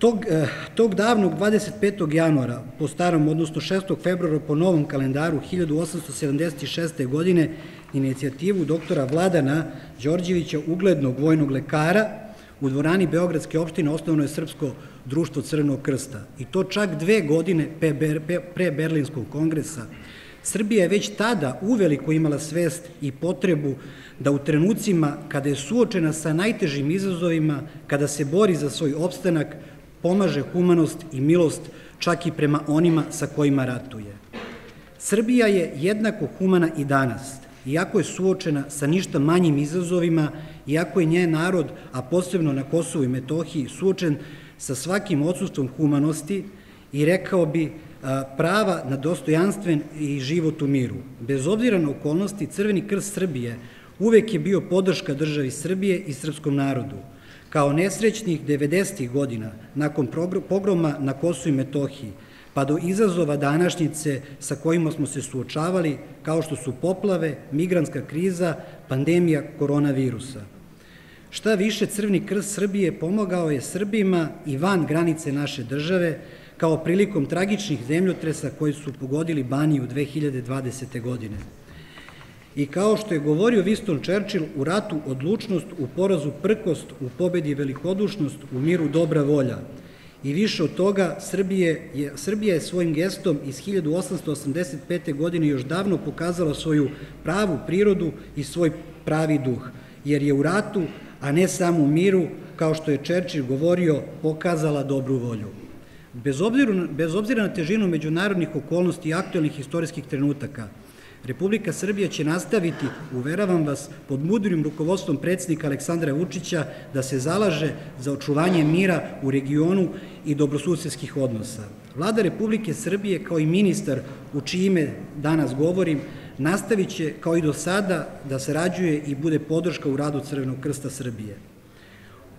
Tog, eh, tog davnog 25. januara, po starom, odnosno 6. februara po novom kalendaru 1876. godine, inicijativu doktora Vladana Đorđevića, uglednog vojnog lekara, u dvorani Beogradske opštine osnovno je Srpsko društvo Crvenog krsta. I to čak dve godine pre Berlinskog kongresa. Srbija je već tada uveliko imala svest i potrebu da u trenucima kada je suočena sa najtežim izazovima, kada se bori za svoj opstanak, pomaže humanost i milost čak i prema onima sa kojima ratuje. Srbija je jednako humana i danas, iako je suočena sa ništa manjim izazovima, iako je njen narod, a posebno na Kosovu i Metohiji, suočen sa svakim odsustvom humanosti i rekao bi prava na dostojanstven i život u miru. Bez obzira na okolnosti, Crveni krst Srbije uvek je bio podrška državi Srbije i srpskom narodu. Kao nesrećnih 90. godina, nakon pogroma na Kosovu i Metohiji, pa do izazova današnjice sa kojima smo se suočavali, kao što su poplave, migranska kriza, pandemija koronavirusa. Šta više, Crveni krst Srbije pomogao je Srbima i van granice naše države, kao prilikom tragičnih zemljotresa koji su pogodili Baniju 2020. godine. I kao što je govorio Winston Churchill, u ratu odlučnost, u porazu prkost, u pobedi velikodušnost, u miru dobra volja. I više od toga, je, Srbija je svojim gestom iz 1885. godine još davno pokazala svoju pravu prirodu i svoj pravi duh, jer je u ratu, a ne samo u miru, kao što je Churchill govorio, pokazala dobru volju. Bez obzira, bez obzira na težinu međunarodnih okolnosti i aktualnih istorijskih trenutaka, Republika Srbija će nastaviti, uveravam vas, pod mudrim rukovodstvom predsednika Aleksandra Vučića da se zalaže za očuvanje mira u regionu i dobrosusedskih odnosa. Vlada Republike Srbije kao i ministar u čime danas govorim nastavit će kao i do sada da sarađuje i bude podrška u radu Crvenog krsta Srbije.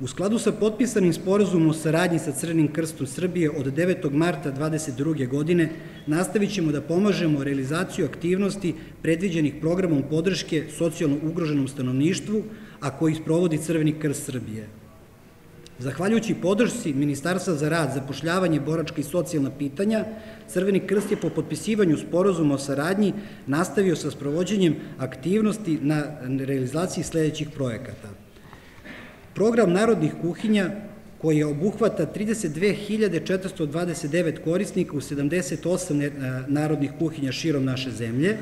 U skladu sa potpisanim sporazumom o saradnji sa Crvenim krstom Srbije od 9. marta 2022. godine nastavit ćemo da pomažemo realizaciju aktivnosti predviđenih programom podrške socijalno ugroženom stanovništvu, a koji sprovodi Crveni krst Srbije. Zahvaljujući podršci Ministarstva za rad, zapošljavanje, boračka i socijalna pitanja, Crveni krst je po potpisivanju sporazuma o saradnji nastavio sa sprovođenjem aktivnosti na realizaciji sledećih projekata. Program narodnih kuhinja koji obuhvata 32.429 korisnika u 78 e, narodnih kuhinja širom naše zemlje.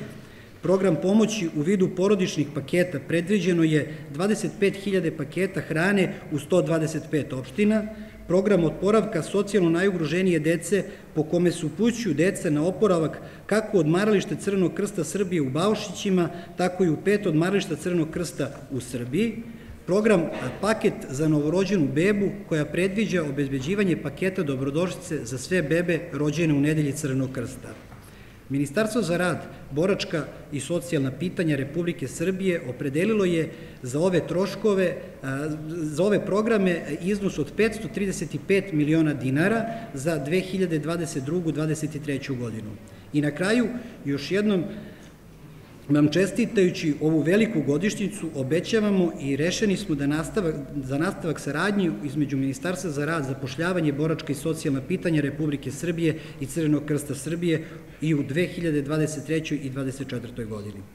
Program pomoći u vidu porodičnih paketa predviđeno je 25.000 paketa hrane u 125 opština, program odporavka socijalno najugroženije dece po kome se upućuju deca na oporavak kako od marališta Crvenog krsta Srbije u Baušićima, tako i u pet od marališta Crvenog krsta u Srbiji, program Paket za novorođenu bebu koja predviđa obezbeđivanje paketa dobrodošlice za sve bebe rođene u nedelji Crvenog krsta. Ministarstvo za rad, boračka i socijalna pitanja Republike Srbije opredelilo je za ove troškove, za ove programe iznos od 535 miliona dinara za 2022-2023. godinu. I na kraju, još jednom, vam čestitajući ovu veliku godišnjicu obećavamo i rešeni smo da nastavak, za nastavak saradnje između Ministarstva za rad, zapošljavanje, boračka i socijalna pitanja Republike Srbije i Crvenog krsta Srbije i u 2023. i 2024. godini.